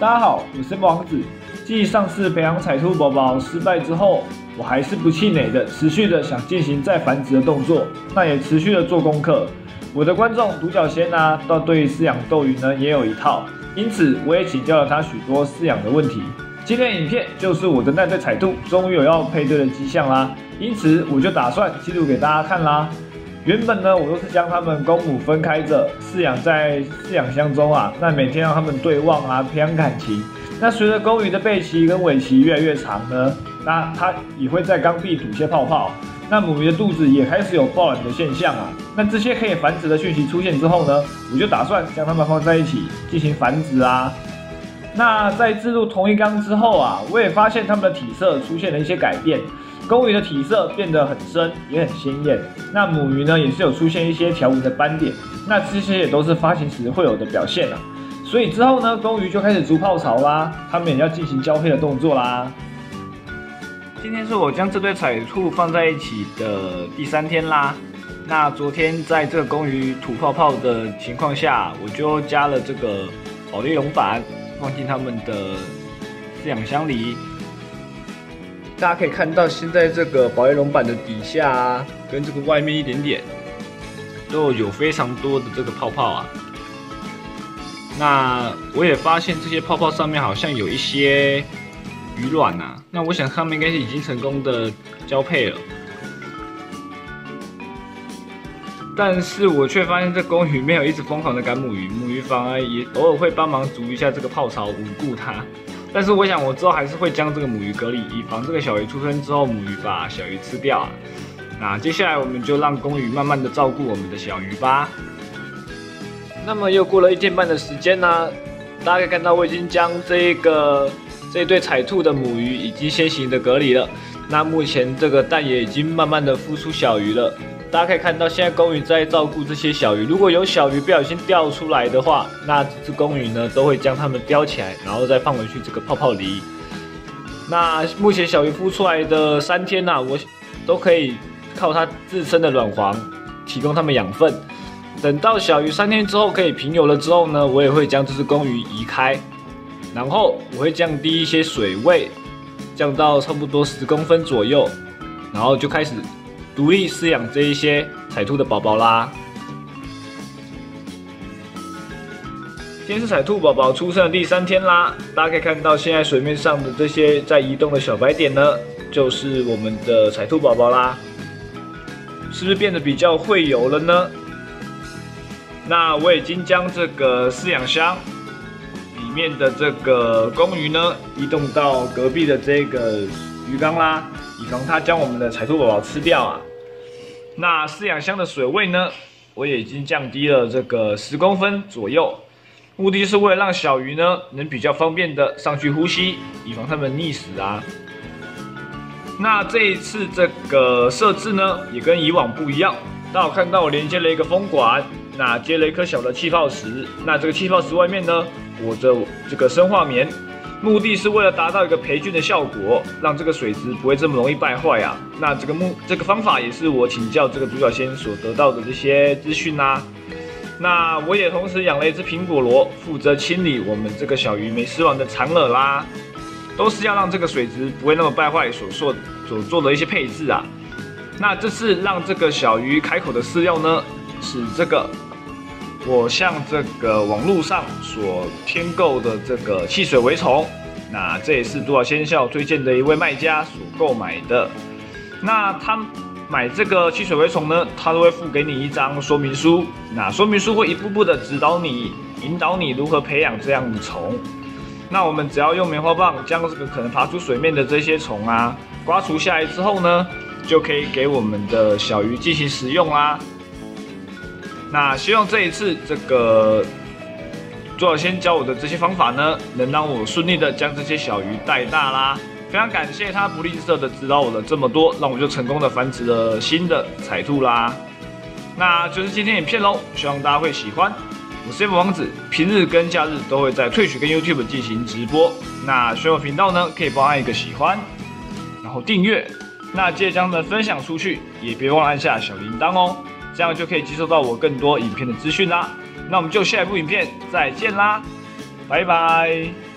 大家好，我是王子。继上次培养彩兔宝宝失败之后，我还是不气馁的，持续的想进行再繁殖的动作，那也持续的做功课。我的观众独角仙呢，到对饲养斗鱼呢也有一套，因此我也请教了他许多饲养的问题。今天影片就是我的那对彩兔终于有要配对的迹象啦，因此我就打算记录给大家看啦。原本呢，我都是将它们公母分开着饲养在饲养箱中啊，那每天让它们对望啊，培养感情。那随着公鱼的背鳍跟尾鳍越来越长呢，那它也会在缸壁吐些泡泡。那母鱼的肚子也开始有抱卵的现象啊。那这些可以繁殖的讯息出现之后呢，我就打算将它们放在一起进行繁殖啊。那在置入同一缸之后啊，我也发现它们的体色出现了一些改变。公鱼的体色变得很深，也很鲜艳。那母鱼呢，也是有出现一些条纹的斑点。那这些也都是发情时会有的表现啊。所以之后呢，公鱼就开始筑泡巢啦，它们也要进行交配的动作啦。今天是我将这对彩兔放在一起的第三天啦。那昨天在这个公鱼吐泡泡的情况下，我就加了这个保利龙板放进它们的饲养箱里。大家可以看到，现在这个保利龙板的底下啊，跟这个外面一点点，都有非常多的这个泡泡啊。那我也发现这些泡泡上面好像有一些鱼卵呐。那我想它们应该是已经成功的交配了，但是我却发现这公鱼没有一直疯狂的赶母鱼，母鱼反而也偶尔会帮忙筑一下这个泡巢，稳固它。但是我想，我之后还是会将这个母鱼隔离，以防这个小鱼出生之后，母鱼把小鱼吃掉。那接下来我们就让公鱼慢慢的照顾我们的小鱼吧。那么又过了一天半的时间呢，大家可以看到我已经将这个这一对彩兔的母鱼已经先行的隔离了。那目前这个蛋也已经慢慢的孵出小鱼了。大家可以看到，现在公鱼在照顾这些小鱼。如果有小鱼不小心掉出来的话，那这只公鱼呢都会将它们叼起来，然后再放回去这个泡泡里。那目前小鱼孵出来的三天呐，我都可以靠它自身的卵黄提供它们养分。等到小鱼三天之后可以平游了之后呢，我也会将这只公鱼移开，然后我会降低一些水位，降到差不多十公分左右，然后就开始。独立饲养这一些彩兔的宝宝啦。今天是彩兔宝宝出生的第三天啦，大家可以看到现在水面上的这些在移动的小白点呢，就是我们的彩兔宝宝啦。是不是变得比较会游了呢？那我已经将这个饲养箱里面的这个公鱼呢，移动到隔壁的这个鱼缸啦。以防它将我们的彩兔宝宝吃掉啊！那饲养箱的水位呢？我也已经降低了这个十公分左右，目的是为了让小鱼呢能比较方便的上去呼吸，以防它们溺死啊。那这一次这个设置呢，也跟以往不一样。大家看到我连接了一个风管，那接了一颗小的气泡石，那这个气泡石外面呢裹着这个生化棉。目的是为了达到一个培菌的效果，让这个水质不会这么容易败坏啊。那这个目这个方法也是我请教这个独角仙所得到的这些资讯啦。那我也同时养了一只苹果螺，负责清理我们这个小鱼没吃完的残饵啦，都是要让这个水质不会那么败坏所做所做的一些配置啊。那这次让这个小鱼开口的饲料呢，是这个。我向这个网络上所添购的这个汽水蛔虫，那这也是多少仙校推荐的一位卖家所购买的。那他买这个汽水蛔虫呢，他都会附给你一张说明书。那说明书会一步步的指导你、引导你如何培养这样的虫。那我们只要用棉花棒将这个可能爬出水面的这些虫啊刮除下来之后呢，就可以给我们的小鱼进行食用啦。那希望这一次这个朱老先教我的这些方法呢，能让我顺利的将这些小鱼带大啦。非常感谢他不吝啬的指导我了这么多，让我就成功的繁殖了新的彩兔啦。那就是今天影片喽，希望大家会喜欢。我是 M 王子，平日跟假日都会在翠雪跟 YouTube 进行直播。那选我频道呢，可以帮按一个喜欢，然后订阅。那记得将它们分享出去，也别忘了按下小铃铛哦。这样就可以接收到我更多影片的资讯啦。那我们就下一部影片再见啦，拜拜。